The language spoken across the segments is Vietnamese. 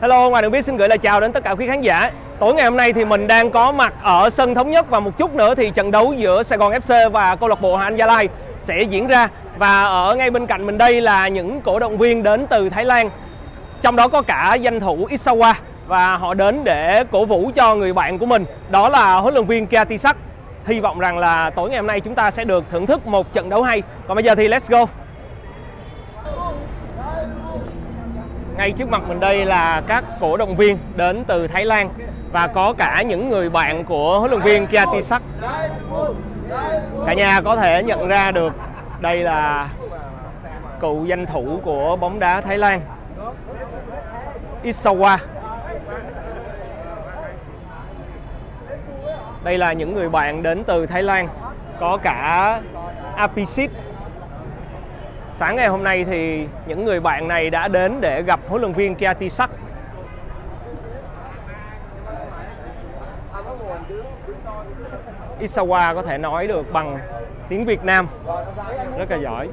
Hello, ngoài đường biết xin gửi lời chào đến tất cả quý khán giả. Tối ngày hôm nay thì mình đang có mặt ở sân thống nhất và một chút nữa thì trận đấu giữa Sài Gòn FC và câu lạc bộ Hà Anh Gia Lai sẽ diễn ra và ở ngay bên cạnh mình đây là những cổ động viên đến từ Thái Lan. Trong đó có cả danh thủ Isawa và họ đến để cổ vũ cho người bạn của mình, đó là huấn luyện viên Kiatisak. Hy vọng rằng là tối ngày hôm nay chúng ta sẽ được thưởng thức một trận đấu hay. Còn bây giờ thì let's go. Ngay trước mặt mình đây là các cổ động viên đến từ Thái Lan và có cả những người bạn của huấn luyện viên Kiatisak. Cả nhà có thể nhận ra được đây là cựu danh thủ của bóng đá Thái Lan Isawa. Đây là những người bạn đến từ Thái Lan, có cả Apisit Sáng ngày hôm nay thì những người bạn này đã đến để gặp huấn luyện viên Kiatisak. Isawa có thể nói được bằng tiếng Việt Nam rất là giỏi.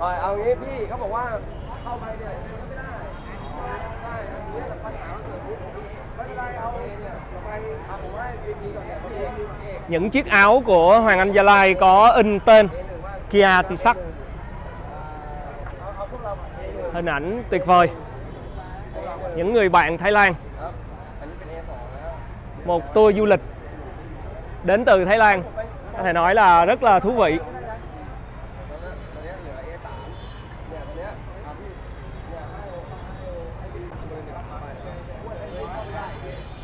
rồiเอางี้พี่เขาบอกว่าเข้าไปเนี่ยไม่ได้ได้อันนี้แต่ปัญหาเกิดขึ้นไม่เป็นไรเอาเนี่ยไปเอาผมให้พีพีก่อนเนี่ยพี่เอกพี่เอก Những chiếc áo của Hoàng Anh Gia Lai có in tên Kiatisak. เ hình ảnh tuyệt vời. Những người bạn Thái Lan. Một tour du lịch đến từ Thái Lan, có thể nói là rất là thú vị.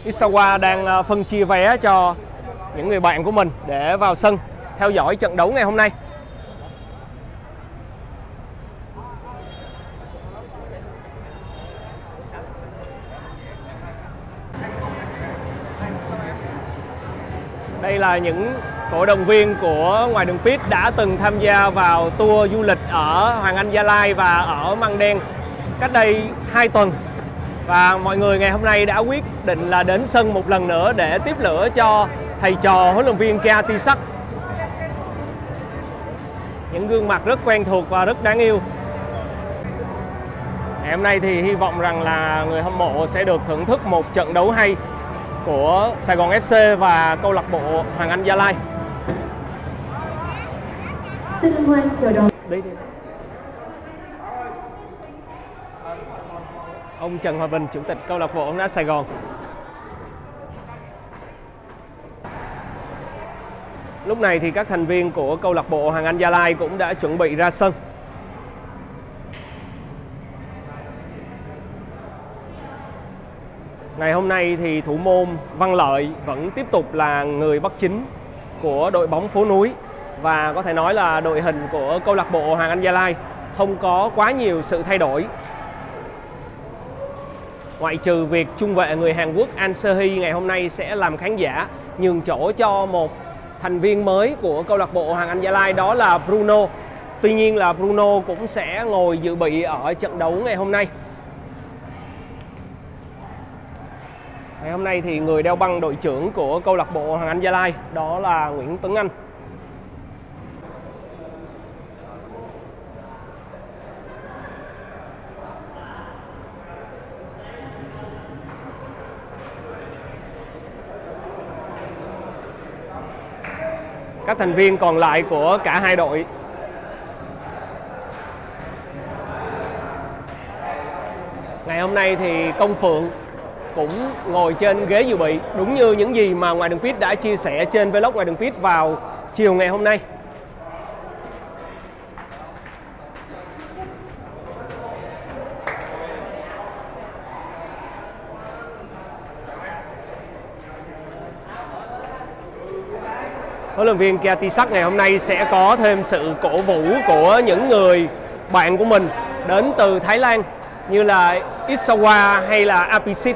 Isawa đang ờ, phân chia vé cho những người bạn của mình để vào sân theo dõi trận đấu ngày hôm nay. Đây là những cổ động viên của ngoài đường pit đã từng tham gia vào tour du lịch ở Hoàng Anh Gia Lai và ở Măng Đen cách đây 2 tuần và mọi người ngày hôm nay đã quyết định là đến sân một lần nữa để tiếp lửa cho thầy trò huấn luyện viên Kia Tisak. Những gương mặt rất quen thuộc và rất đáng yêu. Ngày hôm nay thì hy vọng rằng là người hâm mộ sẽ được thưởng thức một trận đấu hay của Sài Gòn FC và câu lạc bộ Hoàng Anh Gia Lai. Xin hoan chào đón Đi đi. Ông Trần Hòa Bình, chủ tịch câu lạc bộ bóng đá Sài Gòn. Lúc này thì các thành viên của câu lạc bộ Hoàng Anh Gia Lai cũng đã chuẩn bị ra sân. Ngày hôm nay thì thủ môn Văn Lợi vẫn tiếp tục là người bắt chính của đội bóng phố núi và có thể nói là đội hình của câu lạc bộ Hoàng Anh Gia Lai không có quá nhiều sự thay đổi. Ngoại trừ việc trung vệ người Hàn Quốc An Seo Hy ngày hôm nay sẽ làm khán giả nhường chỗ cho một thành viên mới của câu lạc bộ Hoàng Anh Gia Lai, đó là Bruno. Tuy nhiên là Bruno cũng sẽ ngồi dự bị ở trận đấu ngày hôm nay. Ngày hôm nay thì người đeo băng đội trưởng của câu lạc bộ Hoàng Anh Gia Lai, đó là Nguyễn Tuấn Anh. Các thành viên còn lại của cả hai đội Ngày hôm nay thì Công Phượng cũng ngồi trên ghế dự bị, đúng như những gì mà ngoài đường pit đã chia sẻ trên vlog ngoài đường pit vào chiều ngày hôm nay. Huấn luyện viên Kiatisak ngày hôm nay sẽ có thêm sự cổ vũ của những người bạn của mình đến từ Thái Lan, như là Isawa hay là Apisit.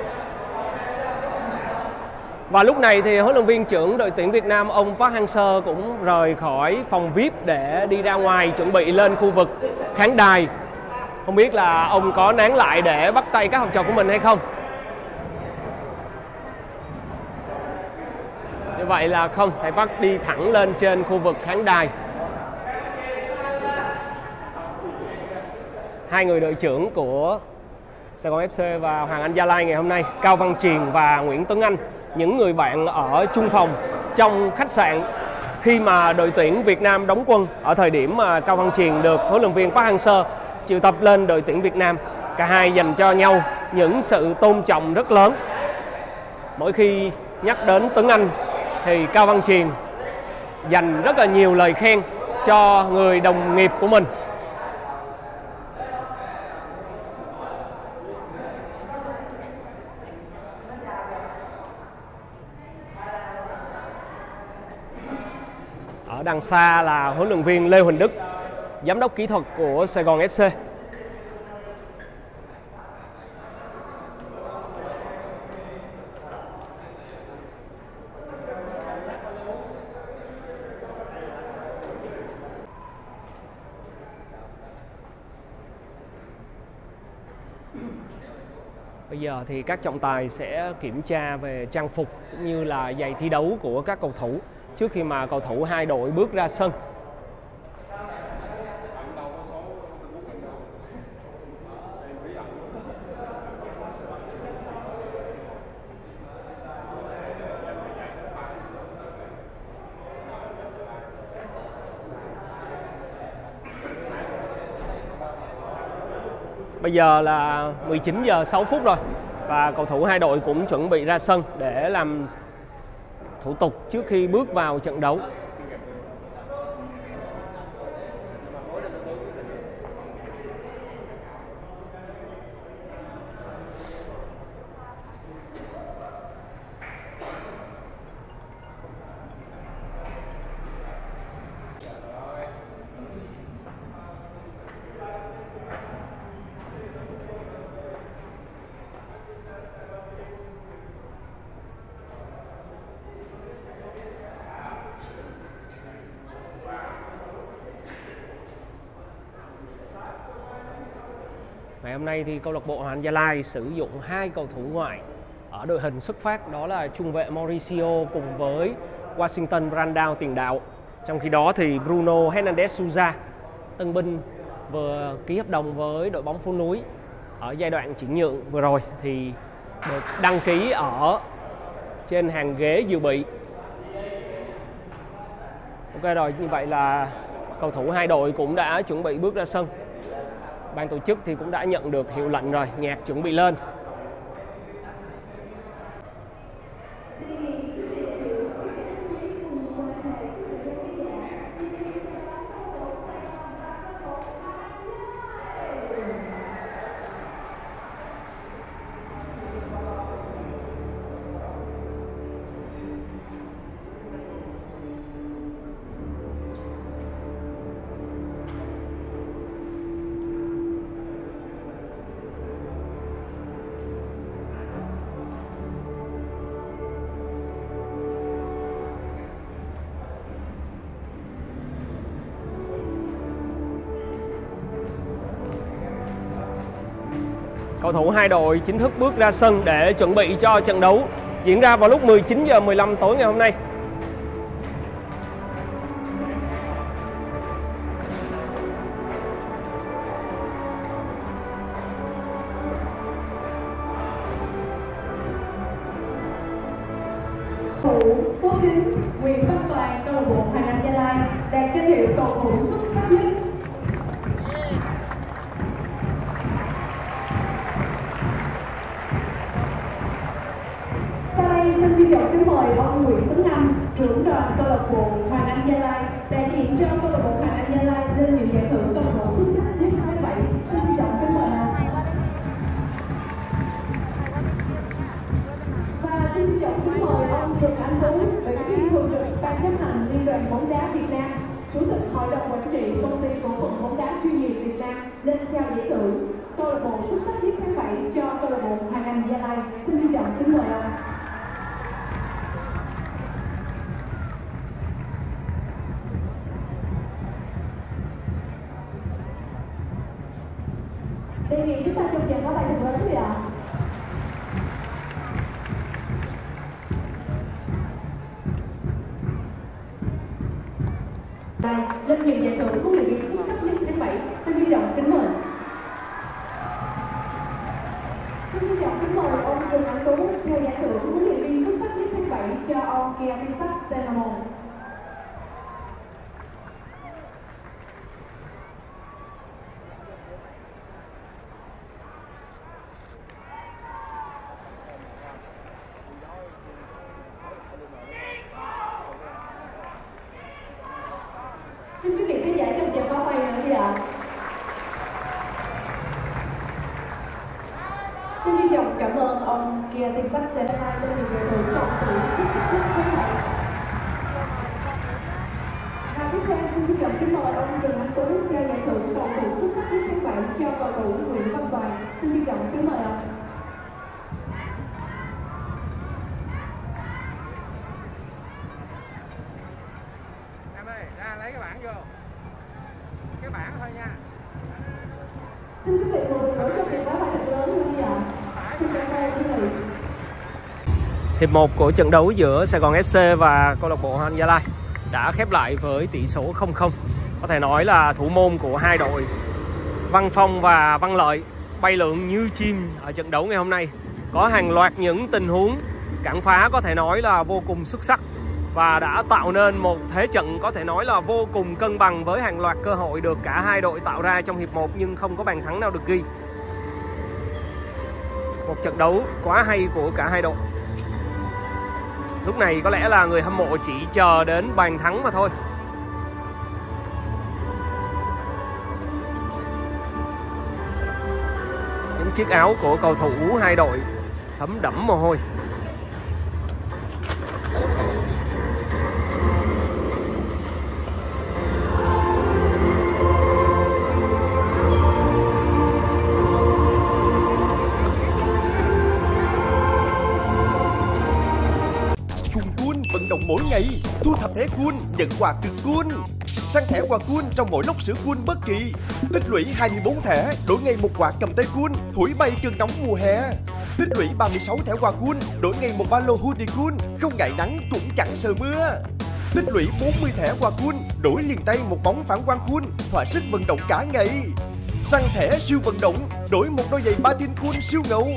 Và lúc này thì huấn luyện viên trưởng đội tuyển Việt Nam ông Park Hang-seo cũng rời khỏi phòng VIP để đi ra ngoài chuẩn bị lên khu vực khán đài. Không biết là ông có nán lại để bắt tay các học trò của mình hay không? Như vậy là không, thầy Park đi thẳng lên trên khu vực khán đài. Hai người đội trưởng của Sài Gòn FC và Hoàng Anh Gia Lai ngày hôm nay, Cao Văn Triền và Nguyễn Tuấn Anh, những người bạn ở chung phòng trong khách sạn khi mà đội tuyển Việt Nam đóng quân ở thời điểm mà Cao Văn Triền được huấn luyện viên Park Hang-seo triệu tập lên đội tuyển Việt Nam. Cả hai dành cho nhau những sự tôn trọng rất lớn. Mỗi khi nhắc đến Tuấn Anh thì Cao Văn Triền dành rất là nhiều lời khen cho người đồng nghiệp của mình. Đằng xa là huấn luyện viên Lê Huỳnh Đức, giám đốc kỹ thuật của Sài Gòn FC. Bây giờ thì các trọng tài sẽ kiểm tra về trang phục cũng như là giày thi đấu của các cầu thủ trước khi mà cầu thủ hai đội bước ra sân. Bây giờ là 19 giờ 6 phút rồi và cầu thủ hai đội cũng chuẩn bị ra sân để làm thủ tục trước khi bước vào trận đấu. Ngày hôm nay thì câu lạc bộ Hoàng Gia Lai sử dụng hai cầu thủ ngoại ở đội hình xuất phát đó là trung vệ Mauricio cùng với Washington Brandao tiền đạo. Trong khi đó thì Bruno Hernandez Souza tân binh vừa ký hợp đồng với đội bóng phố núi ở giai đoạn chuyển nhượng vừa rồi thì được đăng ký ở trên hàng ghế dự bị. Ok rồi, như vậy là cầu thủ hai đội cũng đã chuẩn bị bước ra sân ban tổ chức thì cũng đã nhận được hiệu lệnh rồi, nhạc chuẩn bị lên. Cầu thủ hai đội chính thức bước ra sân để chuẩn bị cho trận đấu diễn ra vào lúc 19 giờ 15 tối ngày hôm nay. thủ số 9 Nguyễn Văn Toàn, câu lạc bộ Hà Nam Gia Lai, đạt danh hiệu cầu thủ xuất sắc nhất Anh Gia Lai, đại diện cho câu lạc bộ Hoàng Anh Gia Lai lên nhận giải thưởng câu lạc bộ xuất sắc nhất tháng bảy Xin trân trọng kính mời nào Và xin trân trọng kính mời ông Trần Anh Tú, ủy viên thường trực ban chấp hành Liên đoàn bóng đá Việt Nam, chủ tịch hội đồng quản trị công ty cổ phần bóng đá chuyên nghiệp Việt Nam lên trao giải thưởng câu lạc bộ xuất sắc nhất tháng bảy cho câu lạc bộ Hoàng Anh Gia Lai. Xin trân trọng kính mời ông. Chúng ta chung chàng có tay thật lớn đi ạ. Đây, lên nhận giải thưởng huấn luyện viên xuất sắc nhất tháng bảy. Xin trân trọng kính mời. Xin trân trọng kính mời ông Trần Anh Tú theo giải thưởng huấn luyện viên xuất sắc nhất tháng bảy cho ông Kiatisak Senamon. Xin quý vị khán giả trong chào pháo tay nữa đi ạ. Xin trân trọng cảm ơn ông Kiatisak Senamon đã được giải thưởng trọng sự xuất sắc nhất tháng 7. Và tiếp theo xin trân trọng kính mời ông Trần Anh Tú trao giải thưởng cầu thủ xuất sắc nhất tháng 7 cho cầu thủ Nguyễn Văn Toàn. Xin trân trọng kính mời ông. Em ơi, ra lấy cái bảng vô. Cái bảng thôi nha. Xin quý vị một lần nữa cho tiền pháo tay thật lớn luôn đi ạ. Xin cảm ơn quý vị. Hiệp 1 của trận đấu giữa Sài Gòn FC và câu lạc bộ Hoàng Gia Lai đã khép lại với tỷ số 0-0. Có thể nói là thủ môn của hai đội, Văn Phong và Văn Lợi, bay lượn như chim ở trận đấu ngày hôm nay. Có hàng loạt những tình huống cản phá có thể nói là vô cùng xuất sắc và đã tạo nên một thế trận có thể nói là vô cùng cân bằng với hàng loạt cơ hội được cả hai đội tạo ra trong hiệp 1 nhưng không có bàn thắng nào được ghi. Một trận đấu quá hay của cả hai đội. Lúc này có lẽ là người hâm mộ chỉ chờ đến bàn thắng mà thôi. Những chiếc áo của cầu thủ hai đội thấm đẫm mồ hôi. Mỗi ngày, thu thập thẻ Cool, nhận quà cực Cool. Săn thẻ quà Cool trong mỗi lốc sữa Cool bất kỳ. Tích lũy 24 thẻ, đổi ngay một quả cầm tay Cool, thổi bay cơn nóng mùa hè. Tích lũy 36 thẻ quà Cool, đổi ngay một ba lô hoodie Cool, không ngại nắng cũng chẳng sợ mưa. Tích lũy 40 thẻ quà Cool, đổi liền tay một bóng phản quang Cool, thỏa sức vận động cả ngày. Săn thẻ siêu vận động, đổi một đôi giày ba tin Cool siêu ngầu.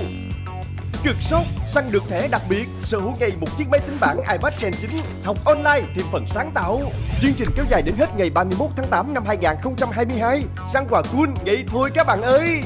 Cực sốc, săn được thẻ đặc biệt, sở hữu ngay một chiếc máy tính bảng iPad Gen 9, học online thêm phần sáng tạo. Chương trình kéo dài đến hết ngày 31 tháng 8 năm 2022. Săn quà cool, vậy thôi các bạn ơi!